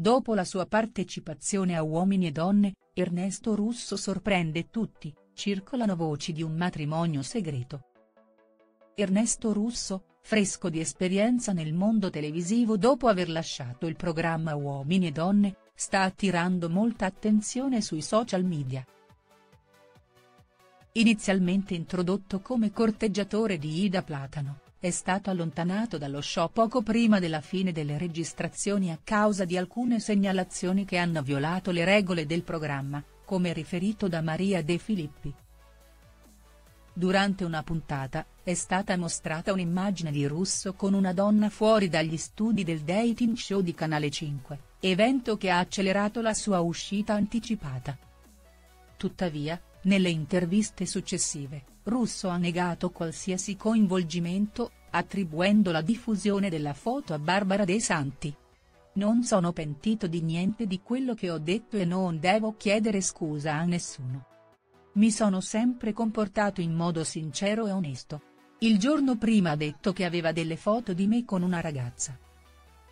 Dopo la sua partecipazione a Uomini e Donne, Ernesto Russo sorprende tutti, circolano voci di un matrimonio segreto. Ernesto Russo, fresco di esperienza nel mondo televisivo dopo aver lasciato il programma Uomini e Donne, sta attirando molta attenzione sui social media. Inizialmente introdotto come corteggiatore di Ida Platano, è stato allontanato dallo show poco prima della fine delle registrazioni a causa di alcune segnalazioni che hanno violato le regole del programma, come riferito da Maria De Filippi. Durante una puntata, è stata mostrata un'immagine di Russo con una donna fuori dagli studi del dating show di Canale 5, evento che ha accelerato la sua uscita anticipata. Tuttavia, nelle interviste successive, Russo ha negato qualsiasi coinvolgimento, attribuendo la diffusione della foto a Barbara De Santi. Non sono pentito di niente di quello che ho detto e non devo chiedere scusa a nessuno. Mi sono sempre comportato in modo sincero e onesto. Il giorno prima ha detto che aveva delle foto di me con una ragazza.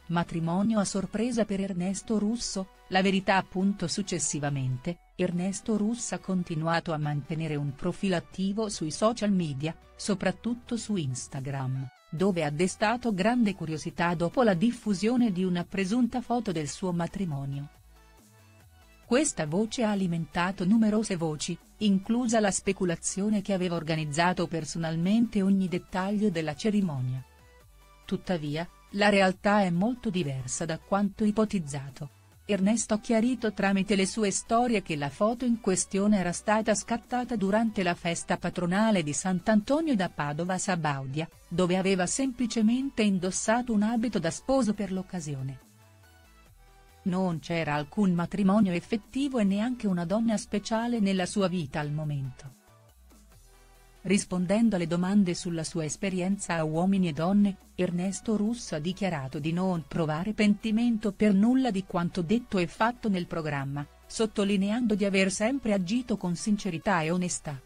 Matrimonio a sorpresa per Ernesto Russo, la verità appunto successivamente, Ernesto Russo ha continuato a mantenere un profilo attivo sui social media, soprattutto su Instagram, dove ha destato grande curiosità dopo la diffusione di una presunta foto del suo matrimonio. Questa voce ha alimentato numerose voci, inclusa la speculazione che aveva organizzato personalmente ogni dettaglio della cerimonia. Tuttavia, la realtà è molto diversa da quanto ipotizzato. Ernesto ha chiarito tramite le sue storie che la foto in questione era stata scattata durante la festa patronale di Sant'Antonio da Padova Sabaudia, dove aveva semplicemente indossato un abito da sposo per l'occasione. Non c'era alcun matrimonio effettivo e neanche una donna speciale nella sua vita al momento. Rispondendo alle domande sulla sua esperienza a Uomini e Donne, Ernesto Russo ha dichiarato di non provare pentimento per nulla di quanto detto e fatto nel programma, sottolineando di aver sempre agito con sincerità e onestà.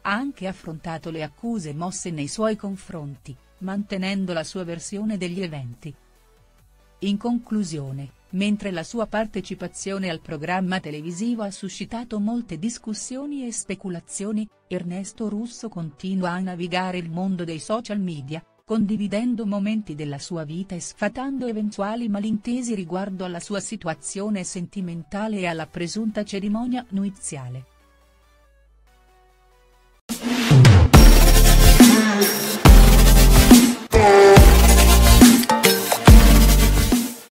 Ha anche affrontato le accuse mosse nei suoi confronti, mantenendo la sua versione degli eventi. In conclusione, mentre la sua partecipazione al programma televisivo ha suscitato molte discussioni e speculazioni, Ernesto Russo continua a navigare il mondo dei social media, condividendo momenti della sua vita e sfatando eventuali malintesi riguardo alla sua situazione sentimentale e alla presunta cerimonia nuziale.